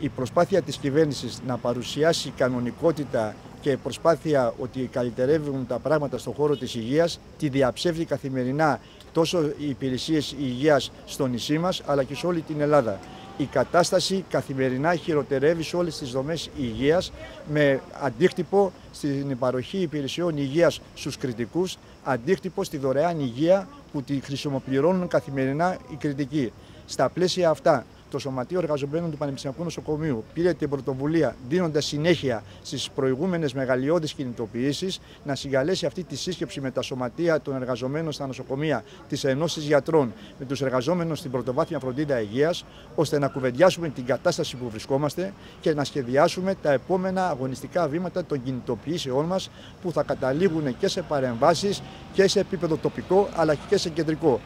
η προσπάθεια της κυβέρνησης να παρουσιάσει κανονικότητα και προσπάθεια ότι καλυτερεύουν τα πράγματα στον χώρο της υγείας τη διαψεύδει καθημερινά τόσο οι υπηρεσίες υγείας στο νησί μας αλλά και σε όλη την Ελλάδα. Η κατάσταση καθημερινά χειροτερεύει σε όλες τις δομές υγείας με αντίκτυπο στην παροχή υπηρεσιών υγείας στους κριτικούς, αντίκτυπο στη δωρεάν υγεία που τη χρησιμοποιούν καθημερινά οι κριτικοί. Στα πλαίσια αυτά το Σωματείο Εργαζομένων του Πανεπιστημιακού Νοσοκομείου πήρε την πρωτοβουλία, δίνοντας συνέχεια στις προηγούμενες μεγαλειώδεις κινητοποιήσεις, να συγκαλέσει αυτή τη σύσκεψη με τα σωματεία των εργαζομένων στα νοσοκομεία, τι ενώσει γιατρών, με τους εργαζόμενους στην πρωτοβάθμια φροντίδα υγείας, ώστε να κουβεντιάσουμε την κατάσταση που βρισκόμαστε και να σχεδιάσουμε τα επόμενα αγωνιστικά βήματα των κινητοποιήσεών μας που θα καταλήγουν και σε παρεμβάσεις και σε επίπεδο τοπικό αλλά και σε κεντρικό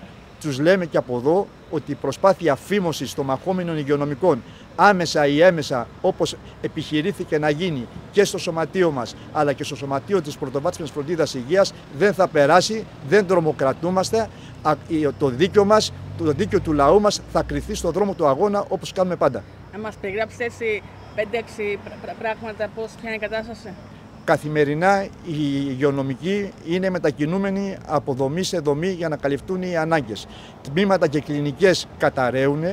τους λέμε και από εδώ ότι η προσπάθεια φήμωσης των μαχόμενων υγειονομικών άμεσα ή έμεσα όπως επιχειρήθηκε να γίνει και στο σωματείο μας αλλά και στο σωματείο της πρωτοβάθμιας φροντίδας υγείας δεν θα περάσει, δεν τρομοκρατούμαστε το δίκαιο μας, το δίκαιο του λαού μας θα κρυθεί στον δρόμο του αγώνα όπως κάνουμε πάντα. Να μας περιγράψετε έτσι 5-6 πράγματα πώς ποια είναι η κατάσταση; Καθημερινά οι υγειονομικοί είναι μετακινούμενοι από δομή σε δομή για να καλυφθούν οι ανάγκες. Τμήματα και κλινικές καταραίουν.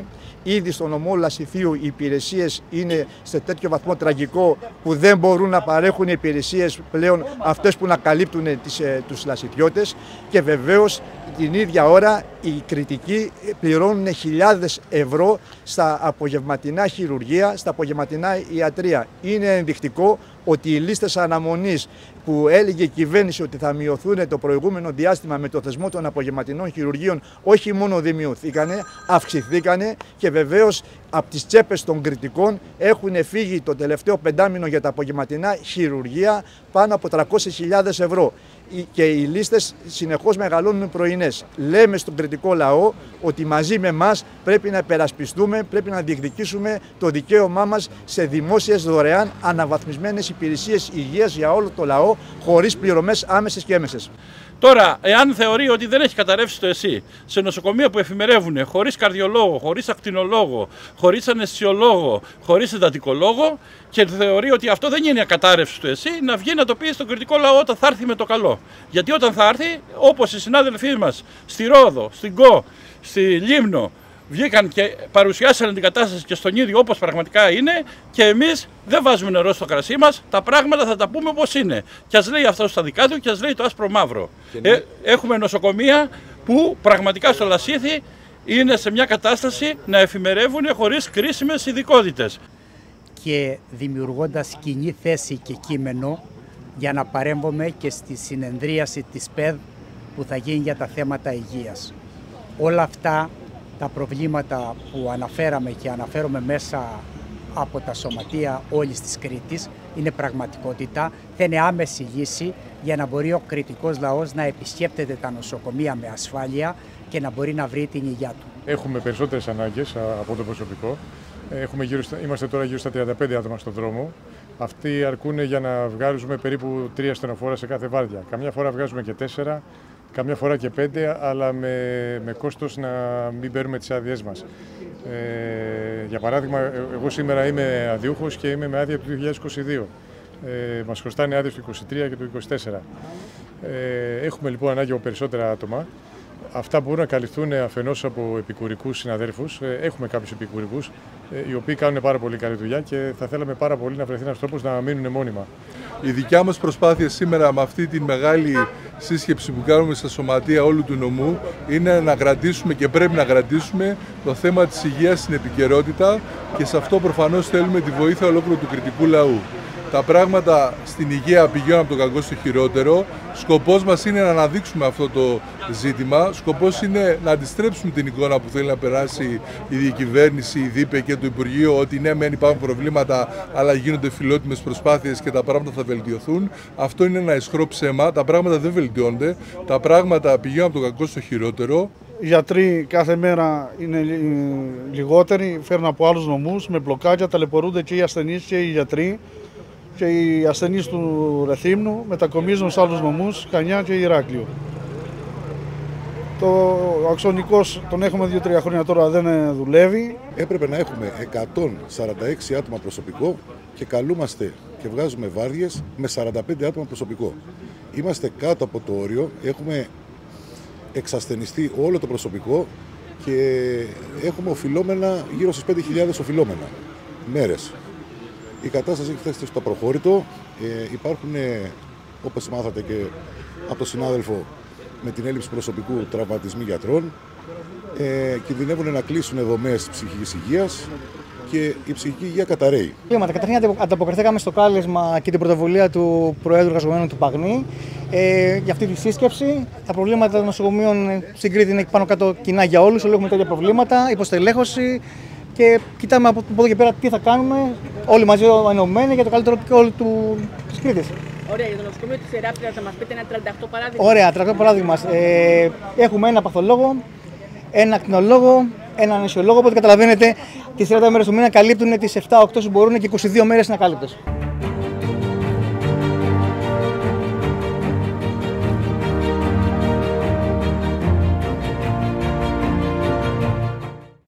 Ήδη στο νομό Λασιθίου οι υπηρεσίες είναι σε τέτοιο βαθμό τραγικό που δεν μπορούν να παρέχουν οι υπηρεσίες πλέον αυτές που να καλύπτουν τις, ε, τους λασιθιώτες και βεβαίως την ίδια ώρα οι κριτικοί πληρώνουν χιλιάδες ευρώ στα απογευματινά χειρουργία, στα απογευματινά ιατρία. Είναι ενδεικτικό ότι οι λίστες αναμονής που έλεγε η κυβέρνηση ότι θα μειωθούν το προηγούμενο διάστημα με το θεσμό των απογευματινών χειρουργείων όχι μόνο δημιουργηθήκανε, αυξηθήκανε και βεβαίως από τις τσέπες των κριτικών έχουν φύγει το τελευταίο πεντάμινο για τα απογευματινά χειρουργία πάνω από 300.000 ευρώ και οι λίστες συνεχώς μεγαλώνουν πρωινές. Λέμε στον κριτικό λαό ότι μαζί με εμάς πρέπει να περασπιστούμε, πρέπει να διεκδικήσουμε το δικαίωμά μας σε δημόσιες δωρεάν αναβαθμισμένες υπηρεσίες υγείας για όλο το λαό χωρίς πληρωμές άμεσες και έμεσες. Τώρα, εάν θεωρεί ότι δεν έχει καταρρεύσει το ΕΣΥ σε νοσοκομεία που εφημερεύουν χωρίς καρδιολόγο, χωρίς ακτινολόγο, χωρίς αναισθησιολόγο, χωρίς εντατικολόγο και θεωρεί ότι αυτό δεν είναι κατάρρευση του ΕΣΥ, να βγει να το πει στον κριτικό λαό όταν θα έρθει με το καλό. Γιατί όταν θα έρθει, όπως οι συνάδελφοί μας στη Ρόδο, στην ΚΟ, στη Λίμνο, βγήκαν και παρουσιάσαν την κατάσταση και στον ίδιο όπως πραγματικά είναι και εμείς δεν βάζουμε νερό στο κρασί μας, τα πράγματα θα τα πούμε όπως είναι. Και ας λέει αυτό στα δικά του και ας λέει το άσπρο μαύρο. Ε, έχουμε νοσοκομεία που πραγματικά στο Λασίθι είναι σε μια κατάσταση να εφημερεύουν χωρίς κρίσιμες ειδικότητες. Και δημιουργώντας κοινή θέση και κείμενο για να παρέμβουμε και στη συνεδρίαση της ΠΕΔ που θα γίνει για τα θέματα υγείας. Όλα αυτά τα προβλήματα που αναφέραμε και αναφέρομαι μέσα από τα σωματεία όλης της Κρήτης είναι πραγματικότητα, θα είναι άμεση λύση για να μπορεί ο κριτικός λαός να επισκέπτεται τα νοσοκομεία με ασφάλεια και να μπορεί να βρει την υγεία του. Έχουμε περισσότερες ανάγκες από το προσωπικό. Έχουμε γύρω είμαστε τώρα γύρω στα 35 άτομα στον δρόμο. Αυτοί αρκούν για να βγάζουμε περίπου τρία στενοφόρα σε κάθε βάρδια. Καμιά φορά βγάζουμε και τέσσερα, καμιά φορά και πέντε, αλλά με, με κόστος να μην παίρνουμε τις άδειές μας. Ε, για παράδειγμα, ε, εγώ σήμερα είμαι αδιούχος και είμαι με άδεια του 2022. Ε, μας χρωστάνε άδειες του 2023 και του 2024. Ε, έχουμε λοιπόν ανάγκη από περισσότερα άτομα. Αυτά μπορούν να καλυφθούν αφενός από επικουρικούς συναδέρφους. Ε, έχουμε κάποιους επικουρικούς, ε, οι οποίοι κάνουν πάρα πολύ καλή δουλειά και θα θέλαμε πάρα πολύ να βρεθεί ένας τρόπος να μείνουν μόνιμα. Η δικιά μας προσπάθεια σήμερα με αυτή τη μεγάλη σύσκεψη που κάνουμε στα σωματεία όλου του νομού είναι να κρατήσουμε και πρέπει να κρατήσουμε το θέμα της υγείας στην επικαιρότητα και σε αυτό προφανώς θέλουμε τη βοήθεια ολόκληρου του κριτικού λαού τα πράγματα στην υγεία πηγαίνουν από το κακό στο χειρότερο. Σκοπός μας είναι να αναδείξουμε αυτό το ζήτημα. Σκοπός είναι να αντιστρέψουμε την εικόνα που θέλει να περάσει η διακυβέρνηση, η ΔΥΠΕ και το Υπουργείο ότι ναι, μεν υπάρχουν προβλήματα, αλλά γίνονται φιλότιμες προσπάθειες και τα πράγματα θα βελτιωθούν. Αυτό είναι ένα ισχυρό ψέμα. Τα πράγματα δεν βελτιώνται. Τα πράγματα πηγαίνουν από το κακό στο χειρότερο. Οι γιατροί κάθε μέρα είναι λιγότεροι, φέρνουν από άλλους νομούς, με μπλοκάκια, ταλαιπωρούνται και οι ασθενείς και οι γιατροί και οι ασθενείς του Ρεθύμνου μετακομίζουν σε άλλους νομούς, Κανιά και Ηράκλειο. Το ο αξονικός τον έχουμε 2-3 χρόνια τώρα δεν ε, δουλεύει. Έπρεπε να έχουμε 146 άτομα προσωπικό και καλούμαστε και βγάζουμε βάρδιες με 45 άτομα προσωπικό. Είμαστε κάτω από το όριο, έχουμε εξασθενιστεί όλο το προσωπικό και έχουμε οφειλόμενα γύρω στις 5.000 οφειλόμενα μέρες. Η κατάσταση έχει φτάσει στο προχώρητο. Ε, υπάρχουν, ε, όπως μάθατε και από τον συνάδελφο, με την έλλειψη προσωπικού τραυματισμοί γιατρών. Ε, κινδυνεύουν να κλείσουν δομές ψυχικής υγείας και η ψυχική υγεία καταραίει. Καταρχήν ανταποκριθήκαμε στο κάλεσμα και την πρωτοβουλία του Προέδρου Εργαζομένων του Παγνή ε, για αυτή τη σύσκεψη. Τα προβλήματα των νοσοκομείων στην Κρήτη είναι πάνω κάτω κοινά για όλους. Όλοι έχουμε τέτοια προβλήματα, υποστελέχωση και κοιτάμε από εδώ και πέρα τι θα κάνουμε όλοι μαζί ενωμένοι για το καλύτερο και όλου του της Κρήτης. Ωραία, για το νοσοκομείο της Εράπτυρα να μας πείτε ένα 38 παράδειγμα. Ωραία, 38 παράδειγμα. Ε, έχουμε ένα παθολόγο, ένα ακτινολόγο, ένα νοσιολόγο. Οπότε καταλαβαίνετε, τις 30 μέρες του μήνα καλύπτουν τις 7-8 που μπορούν και 22 μέρες είναι ακάλυπτες.